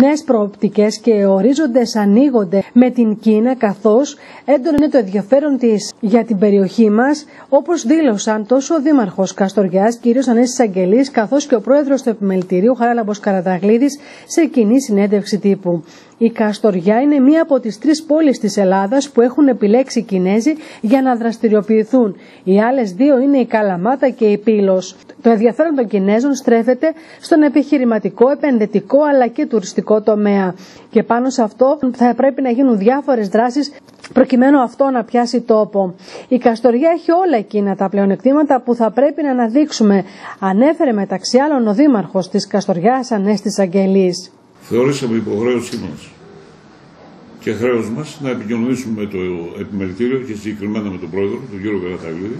Νέες προοπτικές και ορίζοντες ανοίγονται με την Κίνα, καθώς έντονο είναι το ενδιαφέρον της για την περιοχή μας, όπως δήλωσαν τόσο ο Δήμαρχος Καστοριά, κ. Ανέστη Αγγελής, καθώς και ο πρόεδρος του Επιμελητηρίου Χαράλαμπος Καραταγλίδη σε κοινή συνέντευξη τύπου. Η Καστοριά είναι μία από τις τρεις πόλεις της Ελλάδας που έχουν επιλέξει οι Κινέζοι για να δραστηριοποιηθούν. Οι άλλες δύο είναι η Καλαμάτα και η Πύλος. Το ενδιαφέρον των Κινέζων στρέφεται στον επιχειρηματικό, επενδυτικό αλλά και τουριστικό τομέα. Και πάνω σε αυτό θα πρέπει να γίνουν διάφορες δράσεις προκειμένου αυτό να πιάσει τόπο. Η Καστοριά έχει όλα εκείνα τα πλεονεκτήματα που θα πρέπει να αναδείξουμε, ανέφερε μεταξύ άλλων ο Δήμαρχος της Καστοριάς Ανέστης Αγγελής θεωρήσαμε υποχρέωσή μας και χρέος μας να επικοινωνήσουμε με το επιμελητήριο και συγκεκριμένα με τον πρόεδρο, τον κύριο Καραταγλίδη,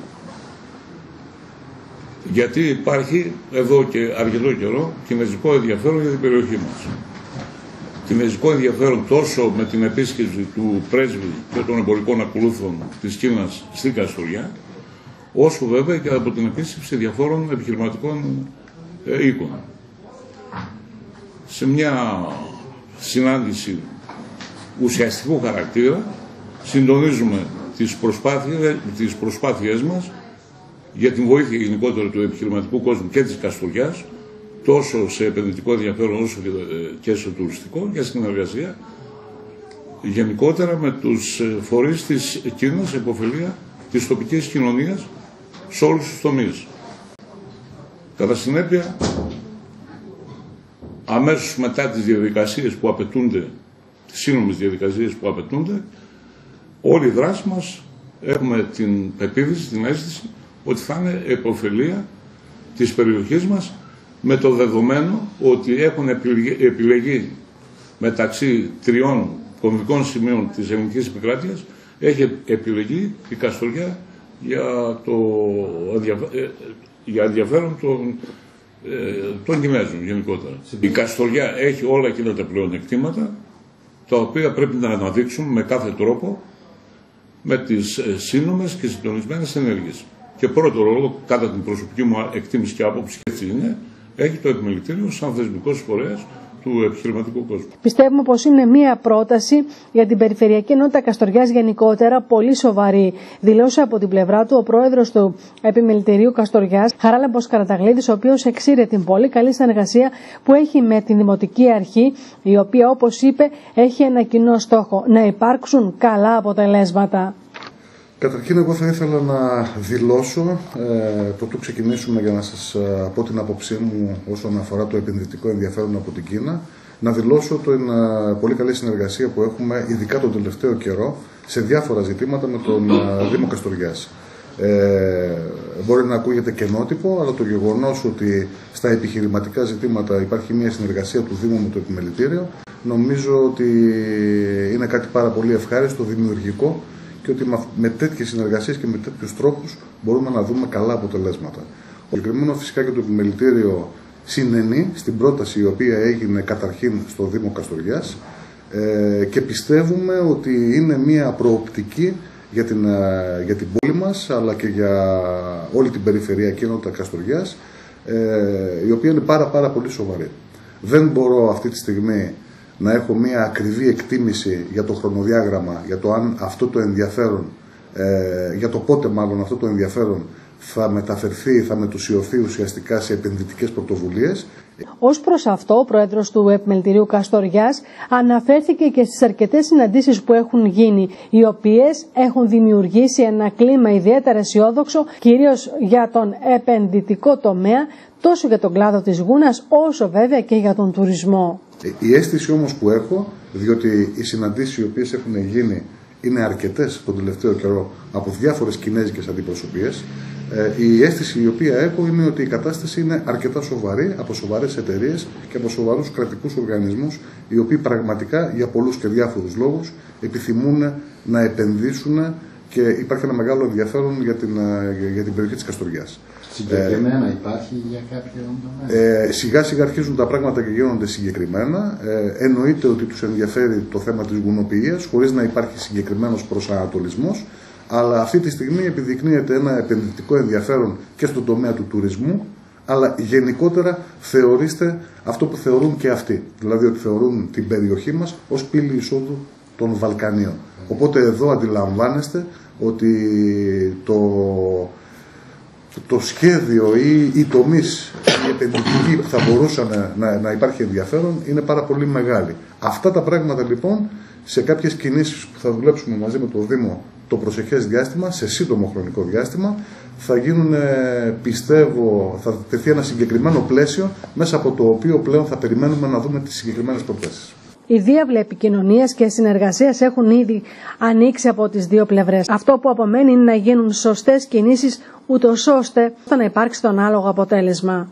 γιατί υπάρχει εδώ και αρκετό καιρό κινέζικο ενδιαφέρον για την περιοχή μας. Κινέζικο ενδιαφέρον τόσο με την επίσκεψη του πρέσβη και των εμπορικών ακολούθων της Κίνας στην Καστοριά, όσο βέβαια και από την επίσκεψη διαφόρων επιχειρηματικών ε, οίκων. Σε μια συνάντηση ουσιαστικού χαρακτήρα συντονίζουμε τις προσπάθειες, τις προσπάθειές μας για την βοήθεια γενικότερα του επιχειρηματικού κόσμου και της Καστοριάς τόσο σε επενδυτικό ενδιαφέρον όσο και σε τουριστικό για συνεργασία γενικότερα με τους φορείς της Κίνας υποφελία της τοπικής κοινωνίας σε όλους τους τομείς. Κατά συνέπεια αμέσως μετά τις διαδικασίες που απαιτούνται, τις σύνομες διαδικασίες που απαιτούνται, όλη η δράση μας έχουμε την πεποίθηση, την αίσθηση ότι θα είναι επωφελία της περιοχής μας με το δεδομένο ότι έχουν επιλεγεί μεταξύ τριών κομβικών σημείων της ελληνικής επικράτειας έχει επιλεγεί η Καστοριά για, το, ε, για ενδιαφέρον των ε, των Κινέζων γενικότερα. Η Καστοριά έχει όλα εκείνα τα πλεονεκτήματα τα οποία πρέπει να αναδείξουμε με κάθε τρόπο με τις ε, σύνομες και συντονισμένες ενέργειες. Και πρώτο λόγο, κατά την προσωπική μου εκτίμηση και άποψη, και έτσι είναι, έχει το επιμελητήριο σαν θεσμικός φορέας του επιχειρηματικού κόσμου. Πιστεύουμε πως είναι μία πρόταση για την περιφερειακή ενότητα Καστοριάς γενικότερα πολύ σοβαρή. Δηλώσε από την πλευρά του ο πρόεδρος του Επιμελητηρίου Καστοριάς, Χαράλαμπος Καραταγλίδης, ο οποίος εξήρε την πολύ καλή συνεργασία που έχει με την Δημοτική Αρχή, η οποία όπως είπε έχει ένα κοινό στόχο, να υπάρξουν καλά αποτελέσματα. Καταρχήν εγώ θα ήθελα να δηλώσω, ε, πρωτού ξεκινήσουμε για να σας ε, πω την άποψή μου όσον αφορά το επενδυτικό ενδιαφέρον από την Κίνα, να δηλώσω την ε, πολύ καλή συνεργασία που έχουμε ειδικά τον τελευταίο καιρό σε διάφορα ζητήματα με τον ε, Δήμο Καστοριάς. Ε, μπορεί να ακούγεται κενότυπο, αλλά το γεγονός ότι στα επιχειρηματικά ζητήματα υπάρχει μια συνεργασία του Δήμου με το επιμελητήριο, νομίζω ότι είναι κάτι πάρα πολύ ευχάριστο, δημιουργικό και ότι με τέτοιες συνεργασίες και με τέτοιους τρόπους μπορούμε να δούμε καλά αποτελέσματα. Ο συγκεκριμένο φυσικά και το επιμελητήριο συνενεί στην πρόταση η οποία έγινε καταρχήν στο Δήμο Καστοριάς ε, και πιστεύουμε ότι είναι μια προοπτική για την, ε, για την πόλη μας αλλά και για όλη την περιφερειακή ενότητα Καστοριάς ε, η οποία είναι πάρα πάρα πολύ σοβαρή. Δεν μπορώ αυτή τη στιγμή να έχω μια ακριβή εκτίμηση για το χρονοδιάγραμμα, για το αν αυτό το ενδιαφέρον, ε, για το πότε μάλλον αυτό το ενδιαφέρον θα μεταφερθεί, θα μετουσιωθεί ουσιαστικά σε επενδυτικές πρωτοβουλίες. Ω προς αυτό, ο πρόεδρος του Επιμελητηρίου Καστοριάς αναφέρθηκε και στις αρκετές συναντήσεις που έχουν γίνει, οι οποίες έχουν δημιουργήσει ένα κλίμα ιδιαίτερα αισιόδοξο, κυρίως για τον επενδυτικό τομέα, τόσο για τον κλάδο της Γούνας, όσο βέβαια και για τον τουρισμό. Ε, η αίσθηση όμως που έχω, διότι οι συναντήσεις οι οποίες έχουν γίνει είναι αρκετές τον τελευταίο καιρό από διάφορες κινέζικες αντιπροσωπείες, ε, η αίσθηση η οποία έχω είναι ότι η κατάσταση είναι αρκετά σοβαρή από σοβαρές εταιρείες και από σοβαρούς κρατικούς οργανισμούς οι οποίοι πραγματικά για πολλούς και διάφορους λόγους επιθυμούν να επενδύσουν και υπάρχει ένα μεγάλο ενδιαφέρον για την, ε, για την περιοχή της Καστοριάς. Συγκεκριμένα ε, υπάρχει για κάποιο τομέα. Ε, σιγά σιγά αρχίζουν τα πράγματα και γίνονται συγκεκριμένα. Ε, εννοείται ότι τους ενδιαφέρει το θέμα της γουνοποιίας χωρίς να υπάρχει συγκεκριμένος προσανατολισμός αλλά αυτή τη στιγμή επιδεικνύεται ένα επενδυτικό ενδιαφέρον και στον τομέα του τουρισμού αλλά γενικότερα θεωρήστε αυτό που θεωρούν και αυτοί. Δηλαδή ότι θεωρούν την περιοχή μας ως πύλη εισόδου των Βαλκανίων. Οπότε εδώ αντιλαμβάνεστε ότι το, το σχέδιο ή οι τομείς οι επενδυτικοί που θα μπορούσαν να, να υπάρχει ενδιαφέρον είναι πάρα πολύ μεγάλη. Αυτά τα πράγματα λοιπόν σε κάποιες κινήσεις που θα δουλέψουμε μαζί με το Δήμο το προσεχές διάστημα, σε σύντομο χρονικό διάστημα, θα γίνουν, πιστεύω, θα τεθεί ένα συγκεκριμένο πλαίσιο μέσα από το οποίο πλέον θα περιμένουμε να δούμε τις συγκεκριμένες προτάσεις. Οι διάβλοι επικοινωνίας και συνεργασίας έχουν ήδη ανοίξει από τις δύο πλευρές. Αυτό που απομένει είναι να γίνουν σωστές κινήσεις, ούτως ώστε να υπάρξει το ανάλογο αποτέλεσμα.